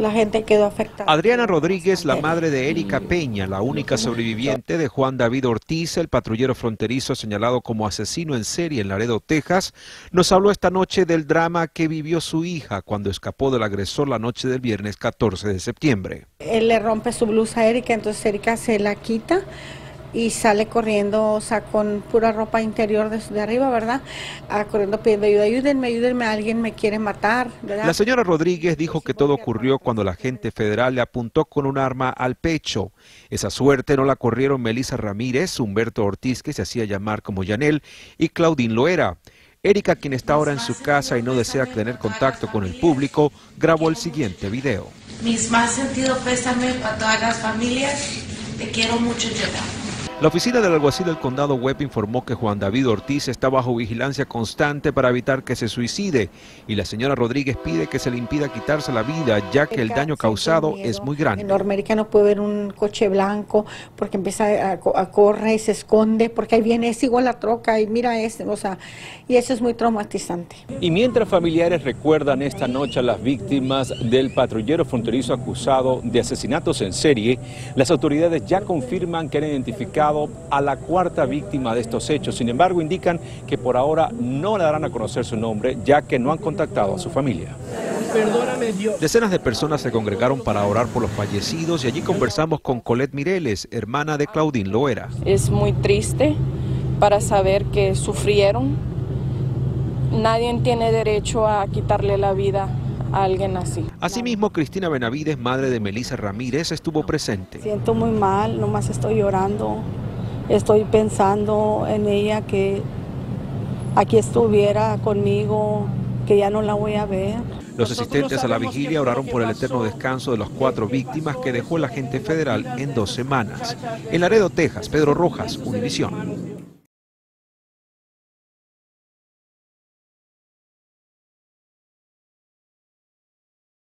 La gente quedó afectada. Adriana Rodríguez, la madre de Erika Peña, la única sobreviviente de Juan David Ortiz, el patrullero fronterizo señalado como asesino en serie en Laredo, Texas, nos habló esta noche del drama que vivió su hija cuando escapó del agresor la noche del viernes 14 de septiembre. Él le rompe su blusa a Erika, entonces Erika se la quita y sale corriendo, o sea, con pura ropa interior de, de arriba, ¿verdad? Ah, corriendo pidiendo ayuda, ayúdenme, ayúdenme, alguien me quiere matar, ¿verdad? La señora Rodríguez dijo que todo ocurrió cuando la agente federal le apuntó con un arma al pecho. Esa suerte no la corrieron Melissa Ramírez, Humberto Ortiz, que se hacía llamar como Yanel, y Claudine Loera. Erika, quien está ahora en su casa y no desea tener contacto con el público, grabó el siguiente video. Mis más sentido pésame para todas las familias. Te quiero mucho, llorar. La oficina del alguacil del condado Webb informó que Juan David Ortiz está bajo vigilancia constante para evitar que se suicide y la señora Rodríguez pide que se le impida quitarse la vida ya que el daño causado es muy grande. En Norteamérica no puede ver un coche blanco porque empieza a, a correr y se esconde porque ahí viene, es igual la troca y mira este, o sea, y eso es muy traumatizante. Y mientras familiares recuerdan esta noche a las víctimas del patrullero fronterizo acusado de asesinatos en serie, las autoridades ya confirman que han identificado a la cuarta víctima de estos hechos. Sin embargo, indican que por ahora no le darán a conocer su nombre, ya que no han contactado a su familia. Decenas de personas se congregaron para orar por los fallecidos y allí conversamos con Colette Mireles, hermana de Claudine Loera. Es muy triste para saber que sufrieron. Nadie tiene derecho a quitarle la vida a alguien así. Asimismo, Cristina Benavides, madre de Melissa Ramírez, estuvo presente. Siento muy mal, nomás estoy llorando. Estoy pensando en ella que aquí estuviera conmigo, que ya no la voy a ver. Los asistentes a la vigilia oraron por el eterno descanso de las cuatro víctimas que dejó el agente federal en dos semanas. En Laredo, Texas, Pedro Rojas, Univisión.